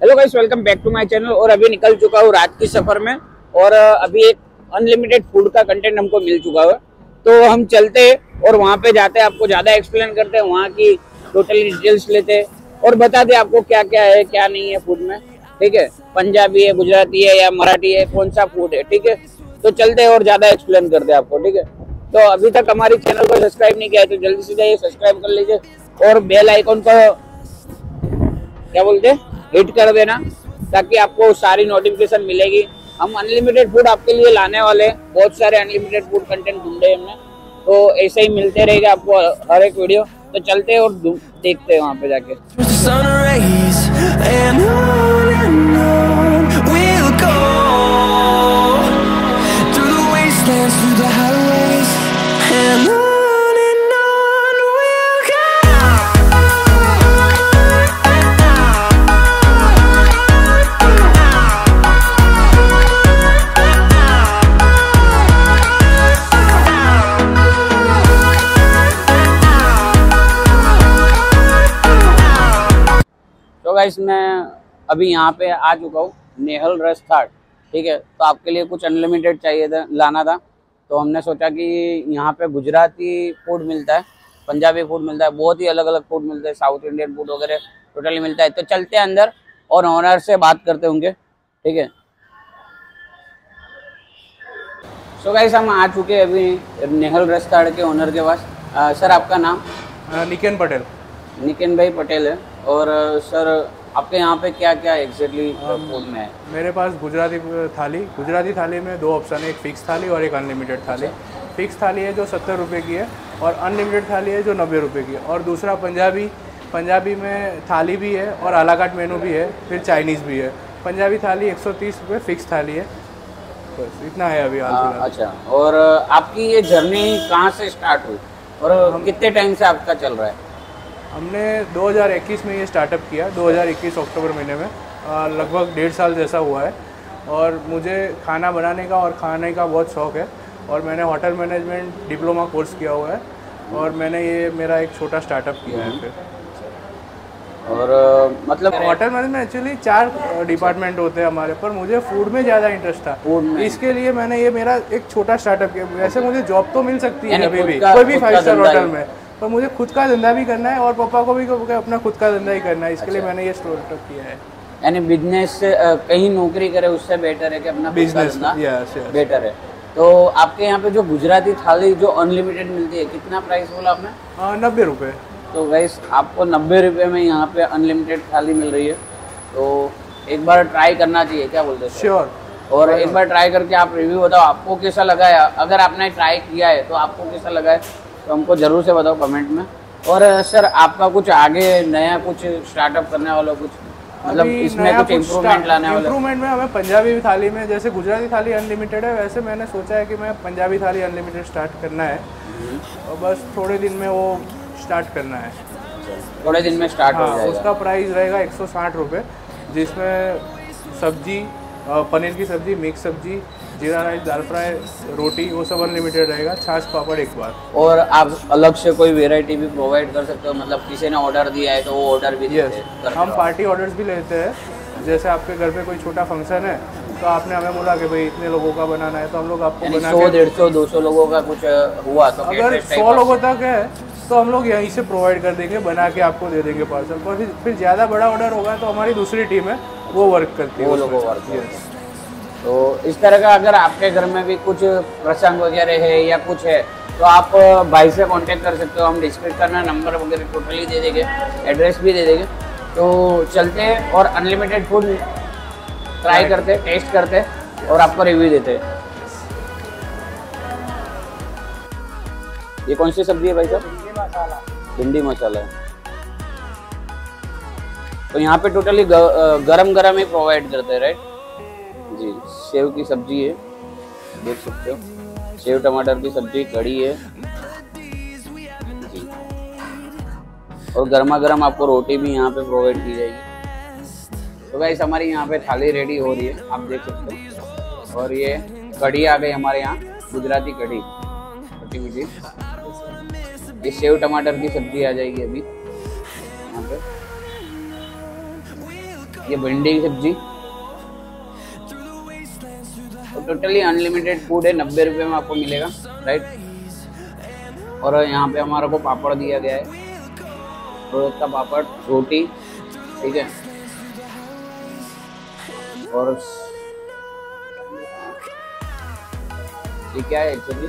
Guys welcome back to my channel और अभी निकल चुका हूँ रात की सफ़र में और अभी एक अनलिमिटेड फ़ूड का कंटेंट हमको मिल चुका है। तो हम चलते और वहाँ पे जाते आपको ज़्यादा एक्सप्लेन करते हैं, वहाँ की टोटली डिटेल्स लेते और बताते आपको क्या क्या है, क्या नहीं है फ़ूड में। ठीक है? पंजाबी है, गुजराती है या मराठी है, कौन सा फ़ूड है, ठीक है? तो चलते और ज़्यादा एक्सप्लेन करते आपको, ठीक है? तो अभी तक हमारी चैनल को सब्सक्राइब नहीं किया है तो जल्दी से जाइए सब्सक्राइब कर लीजिए और बेल आइकॉन को क्या बोलते हैं? हिट कर देना ताकि आपको सारी नोटिफिकेशन मिलेगी। हम अनलिमिटेड फ़ूड आपके लिए लाने वाले बहुत सारे अनलिमिटेड फ़ूड कंटेंट ढूंढे हमने। तो ऐसे ही मिलते रहेगा आपको हर एक वीडियो तो चलते हैं और देखते हैं वहाँ पे जाके। गाइस मैं अभी यहाँ पे आ चुका हूँ नेहल रेस्टार्ट ठीक है? तो आपके लिए कुछ अनलिमिटेड चाहिए था लाना था। तो हमने सोचा कि यहाँ पे गुजराती फ़ूड मिलता है पंजाबी फ़ूड मिलता है बहुत ही अलग अलग फ़ूड मिलते हैं साउथ इंडियन फ़ूड वगैरह टोटली मिलता है। तो चलते हैं अंदर और ऑनर से बात करते होंगे ठीक है? सो so गाइस हम आ चुके हैं अभी नेहल रेस्टार्ट के ओनर के पास। सर आपका नाम? निकेन पटेल। नितिन भाई पटेल है और सर आपके यहाँ पे क्या क्या एग्जैक्टली फ़ूड में है? मेरे पास गुजराती थाली। गुजराती थाली में दो ऑप्शन है एक फिक्स थाली और एक अनलिमिटेड थाली। फिक्स थाली है जो सत्तर रुपये की है और अनलिमिटेड थाली है जो नब्बे रुपये की है। और दूसरा पंजाबी पंजाबी में थाली भी है और अलाकाट मेनू भी है फिर चाइनीज़ भी है। पंजाबी थाली एक सौ फिक्स थाली है। बस इतना है अभी आ, अच्छा। और आपकी ये जर्नी कहाँ से स्टार्ट हुई? और कितने टाइम से आपका चल रहा है? हमने 2021 में ये स्टार्टअप किया 2021 अक्टूबर महीने में। लगभग डेढ़ साल जैसा हुआ है। और मुझे खाना बनाने का और खाने का बहुत शौक़ है। और मैंने होटल मैनेजमेंट डिप्लोमा कोर्स किया हुआ है। और मैंने ये मेरा एक छोटा स्टार्टअप किया है फिर। और मतलब होटल मैनेजमेंट एक्चुअली चार डिपार्टमेंट होते हैं हमारे पर मुझे फ़ूड में ज़्यादा इंटरेस्ट था। इसके लिए मैंने ये मेरा एक छोटा स्टार्टअप किया। वैसे मुझे जॉब तो मिल सकती है अभी भी। कोई भी फाइव स्टार होटल में। पर मुझे खुद का धंधा भी करना है और पापा को भी अपना खुद का धंधा ही करना है। इसके लिए अच्छा। मैंने ये स्टार्टअप किया है। यानी बिज़नेस कहीं नौकरी करे उससे बेटर है कि अपना बिज़नेस बेटर है। तो आपके यहाँ पे जो गुजराती थाली जो अनलिमिटेड मिलती है कितना प्राइस बोला आपने? नब्बे रुपये तो वैस आपको नब्बे रुपये में यहाँ पे अनलिमिटेड थाली मिल रही है। तो एक बार ट्राई करना चाहिए क्या बोलते हैं? श्योर और एक बार ट्राई करके आप रिव्यू बताओ आपको कैसा लगा है अगर आपने ट्राई किया है तो आपको कैसा लगा है तो हमको ज़रूर से बताओ कमेंट में। और सर आपका कुछ आगे नया कुछ स्टार्टअप करने वाला कुछ? मतलब इसमें कुछ इम्प्रूवमेंट लाने वाला? इम्प्रूवमेंट में हमें पंजाबी थाली में जैसे गुजराती थाली अनलिमिटेड है वैसे मैंने सोचा है कि मैं पंजाबी थाली अनलिमिटेड स्टार्ट करना है। और बस थोड़े दिन में वो स्टार्ट करना है। थोड़े दिन में स्टार्ट हाँ, हो जाएगा। उसका प्राइस रहेगा एक सौ जिसमें सब्ज़ी पनीर की सब्ज़ी मिक्स सब्ज़ी जीरा राइस दाल फ्राई रोटी वो सब अनलिमिटेड रहेगा। छाछ पापड़ एक बार। और आप अलग से कोई वेराइटी भी प्रोवाइड कर सकते हो? मतलब किसी ने ऑर्डर दिया है तो वो ऑर्डर भी यस हम पार्टी ऑर्डर्स भी लेते हैं। जैसे आपके घर पे कोई छोटा फ़ंक्शन है तो आपने हमें बोला कि भाई इतने लोगों का बनाना है तो हम लोग आपको बना सौ डेढ़ सौ दो सौ लोगों का कुछ हुआ तो अगर सौ लोगों तक है तो हम लोग यहीं से प्रोवाइड कर देंगे बना के आपको दे देंगे पार्सल पर फिर ज़्यादा बड़ा ऑर्डर होगा तो हमारी दूसरी टीम है वो वर्क करती है वो लोग वर्क तो इस तरह का अगर आपके घर में भी कुछ प्रसंग वगैरह है या कुछ है तो आप भाई से कांटेक्ट कर सकते हो। हम डिस्क्रिप्शन में नंबर वगैरह टोटली दे देंगे एड्रेस भी दे देंगे। तो चलते हैं और अनलिमिटेड फ़ूड ट्राई करते टेस्ट करते और आपको रिव्यू देते ये कौन सी सब्ज़ी है भाई साहब? भिंडी मसाला। है तो यहाँ पे टोटली गरम गरम ही प्रोवाइड करते हैं राइट सेव की सब्ज़ी है, देख सकते हो। सेव टमाटर की सब्ज़ी कड़ी है। और गर्मा गर्म आपको रोटी भी यहाँ पे प्रोवाइड की जाएगी। तो गाइस हमारी यहाँ पे थाली रेडी हो रही है, आप देख सकते हो। और ये कड़ी आ गई हमारे यहाँ, गुजराती कड़ी। खट्टी मीठी। ये सेव टमाटर की सब्ज़ी आ जाएगी अभी। यहाँ पे। ये भिंडी की सब्ज़ी। टोटली अनलिमिटेड फ़ूड है, नब्बे रुपये में आपको मिलेगा राइट और यहाँ पे हमारे को पापड़ दिया गया है। रोज का पापड़, रोटी, ठीक है? और ये क्या है एक्चुअली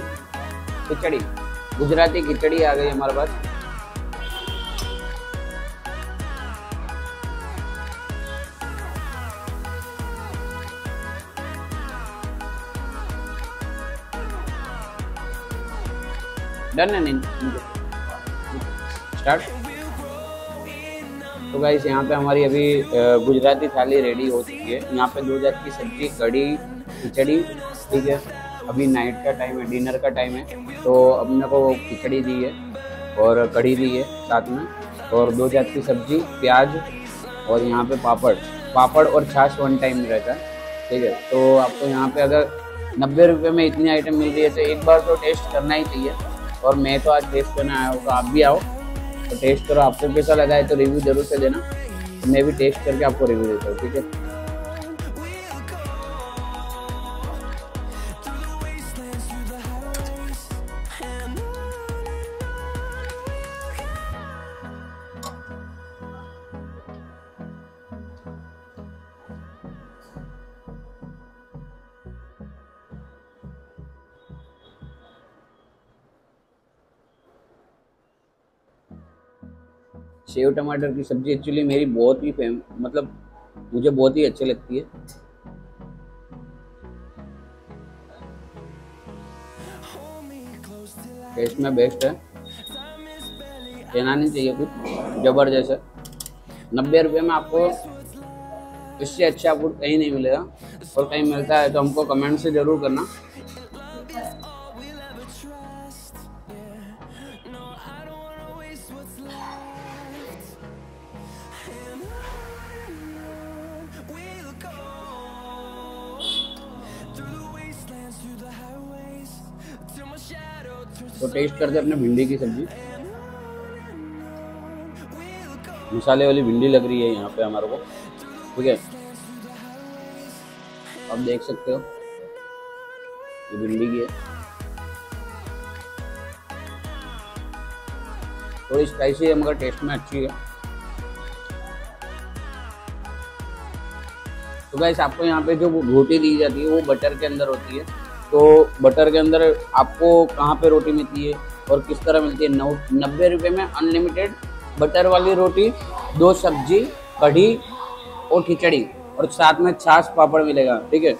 खिचड़ी। गुजराती खिचड़ी आ गई हमारे पास। डन है नहीं स्टार्ट तो गाइस यहाँ पे हमारी अभी गुजराती थाली रेडी हो चुकी है। यहाँ पे दो जात की सब्ज़ी, कढ़ी, खिचड़ी, ठीक है। अभी नाइट का टाइम है डिनर का टाइम है। तो अपने को खिचड़ी दी है और कढ़ी दी है साथ में। और दो जात की सब्ज़ी, प्याज और यहाँ पे पापड़। पापड़ और छाछ वन टाइम रहता है, ठीक है। तो आपको यहाँ पे अगर नब्बे रुपये में इतनी आइटम मिल रही है तो एक बार तो टेस्ट करना ही चाहिए। और मैं तो आज टेस्ट करने आया हूँ तो आप भी आओ। तो टेस्ट करो, आपको कैसा लगा है तो रिव्यू ज़रूर से देना। मैं भी टेस्ट करके आपको रिव्यू देता हूँ, ठीक है? सेव टमाटर की सब्ज़ी एक्चुअली मेरी बहुत ही फेम मतलब मुझे बहुत ही अच्छी लगती है। टेस्ट में बेस्ट है। कहना नहीं चाहिए कुछ। ज़बरदस्त है। नब्बे रुपये में आपको इससे अच्छा फ़ूड कहीं नहीं मिलेगा। और कहीं मिलता है तो हमको कमेंट से ज़रूर करना। तो टेस्ट करते अपने भिंडी की सब्ज़ी। मसाले वाली भिंडी लग रही है यहाँ पे हमारे को। ठीक है? आप देख सकते हो, ये भिंडी की है। थोड़ी स्पाइसी है, मगर टेस्ट में अच्छी है। तो गाइस आपको यहाँ पे जो रोटी दी जाती है, वो बटर के अंदर होती है। तो बटर के अंदर आपको कहाँ पे रोटी मिलती है और किस तरह मिलती है? नौ नब्बे रुपये में अनलिमिटेड बटर वाली रोटी, दो सब्ज़ी, कढ़ी और खिचड़ी और साथ में छाछ पापड़ मिलेगा, ठीक है?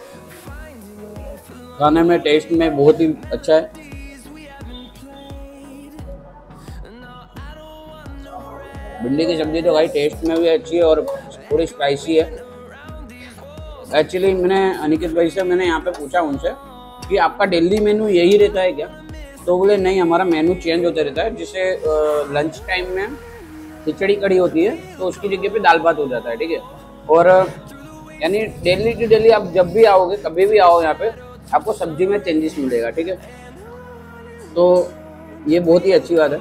खाने में टेस्ट में बहुत ही अच्छा है। भिंडी की सब्ज़ी तो भाई टेस्ट में भी अच्छी है और थोड़ी स्पाइसी है। एक्चुअली मैंने अनिकेत भाई से मैंने यहाँ पे पूछा उनसे कि आपका डेली मेनू यही रहता है क्या? तो बोले, नहीं, हमारा मेनू चेंज होता रहता है। जिसे लंच टाइम में खिचड़ी कड़ी होती है तो उसकी जगह पे दाल भात हो जाता है, ठीक है? और, यानी डेली टू डेली आप जब भी आओगे, कभी भी आओ यहाँ पे, आपको सब्ज़ी में चेंजेस मिलेगा, ठीक है? तो ये बहुत ही अच्छी बात है।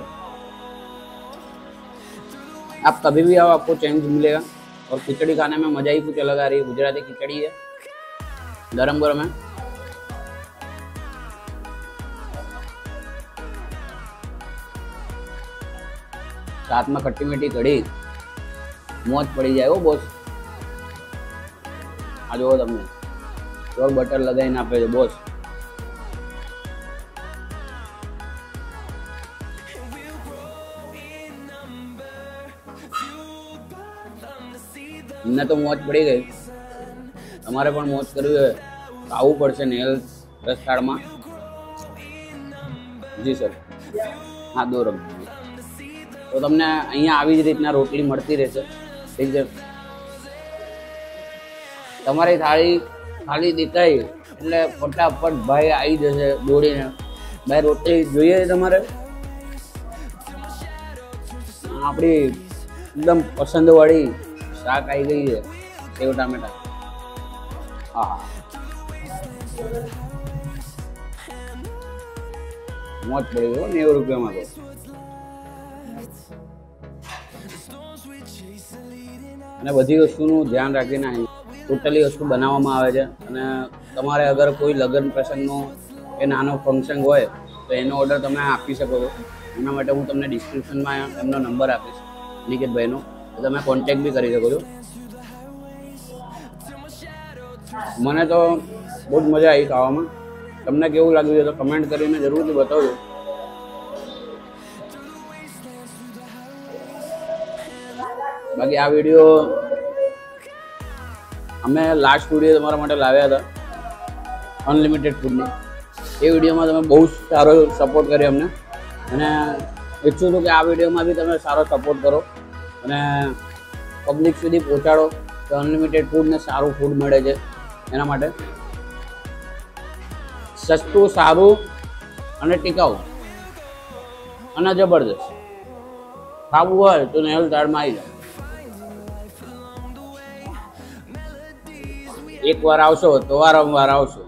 आप कभी भी आओ, आपको चेंज मिलेगा। और खिचड़ी खाने में मज़ा ही कुछ अलग आ रही है। गुजराती खिचड़ी है गरम गरम है। રાતમાં ખટ્ટી મીઠી કઢી મોજ પડી જાય હો બોસ આ જુઓ તમને પ્યોર બટર લગાવીને આપે છે બોસ એમને તો મોજ પડી ગઈ તમારે પણ મોજ કરવી હોય તો આવવું પડશે ને હેલ્થ રસ્તાળમાં જી સર હા દોરમ તો તમને અહીંયા આવી જ રીતના રોટલી મળતી રહેશે. ઠીક છે. તમારી થાળી ખાલી દેખાય એટલે ફટાફટ ભાઈ આવી જશે દોડીને. ભાઈ, રોટલી જોઈએ તમારે? આપણી એકદમ પસંદવાળી શાક આવી ગઈ છે, સેવ ટામેટા. હા. મોજ પડી ગયો નેવું રૂપિયામાં તો. અને બધી વસ્તુનું ધ્યાન રાખીને ટોટલી વસ્તુ બનાવવામાં આવે છે. અને તમારે અગર કોઈ લગ્ન પ્રસંગનો કે નાનો ફંક્શન હોય, તો એનો ઓર્ડર તમે આપી શકો છો. એના માટે હું તમને ડિસ્ક્રિપ્શનમાં એમનો નંબર આપીશ, નિકેતભાઈનો. તો તમે કોન્ટેક બી કરી શકો છો. મને તો બહુ જ મજા આવી ખાવામાં. તમને કેવું લાગ્યું છે તો કમેન્ટ કરીને જરૂરથી બતાવજો. બાકી આ વીડિયો અમે લાસ્ટ વીડિયો તમારા માટે લાવ્યા હતા. અનલિમિટેડ ફૂડની એ વિડીયોમાં તમે બહુ સારો સપોર્ટ કર્યો અમને. અને ઈચ્છું છું કે આ વિડીયોમાં બી તમે સારો સપોર્ટ કરો. અને પબ્લિક સુધી પહોંચાડો કે અનલિમિટેડ ફૂડ ને સારું ફૂડ મળે છે એના માટે. સસ્તું, સારું અને ટીકાઉ. અને જબરદસ્ત ખાવું હોય તો નેહલ તાળમાં આવી જાઓ. એક વાર આવશો તો વારંવાર આવશો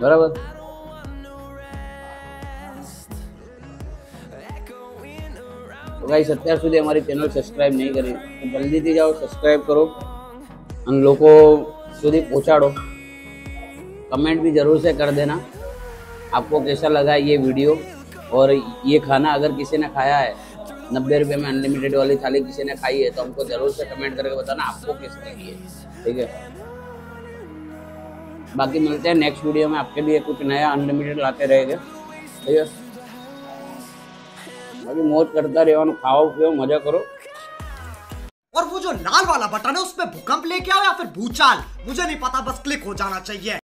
બરાબર તો ગાઈસ અત્યાર સુધી અમારી ચેનલ સબસ્ક્રાઇબ નહીં કરી તો જલ્દીથી જાઓ સબસ્ક્રાઇબ કરો અને લોકો સુધી પહોંચાડો कमेंट भी जरूर से कर देना आपको कैसा लगा ये वीडियो और ये खाना अगर किसी ने खाया है नब्बे रुपये में अनलिमिटेड वाली थाली किसी ने खाई है तो हमको जरूर से कमेंट करके बताना आपको कैसी लगी है ठीक है बाकी मिलते हैं नेक्स्ट वीडियो में। आपके लिए कुछ नया अनलिमिटेड लाते रहेंगे। अभी मौज करता रहे खाओ, पियो, मज़ा करो। और वो जो लाल वाला बटन है, उसमें भूकंप लेके आओ या फिर भूचाल? मुझे नहीं पता, बस क्लिक हो जाना चाहिए।